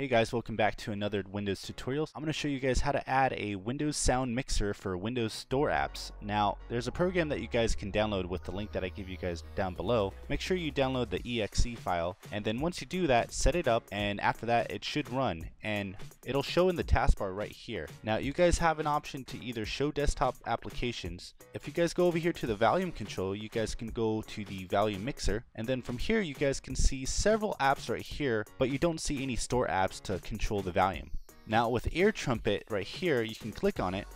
Hey guys, welcome back to another Windows tutorial. I'm going to show you guys how to add a Windows Sound Mixer for Windows Store apps. Now, there's a program that you guys can download with the link that I give you guys down below. Make sure you download the exe file, and then once you do that, set it up, and after that, it should run, and it'll show in the taskbar right here. Now, you guys have an option to either show desktop applications. If you guys go over here to the volume control, you guys can go to the volume mixer, and then from here, you guys can see several apps right here, but you don't see any store apps to control the volume. Now with EarTrumpet right here, you can click on it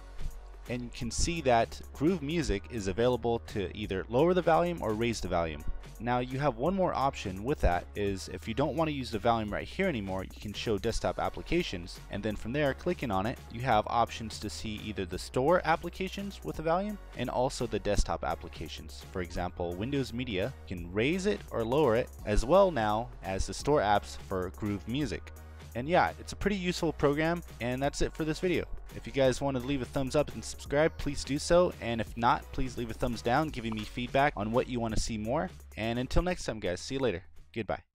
and you can see that Groove Music is available to either lower the volume or raise the volume. Now you have one more option with that is if you don't want to use the volume right here anymore, you can show desktop applications and then from there clicking on it, you have options to see either the store applications with the volume and also the desktop applications. For example, Windows Media can raise it or lower it as well now as the store apps for Groove Music. And yeah, it's a pretty useful program, and that's it for this video. If you guys want to leave a thumbs up and subscribe, please do so, and if not, please leave a thumbs down giving me feedback on what you want to see more. And until next time guys, see you later. Goodbye.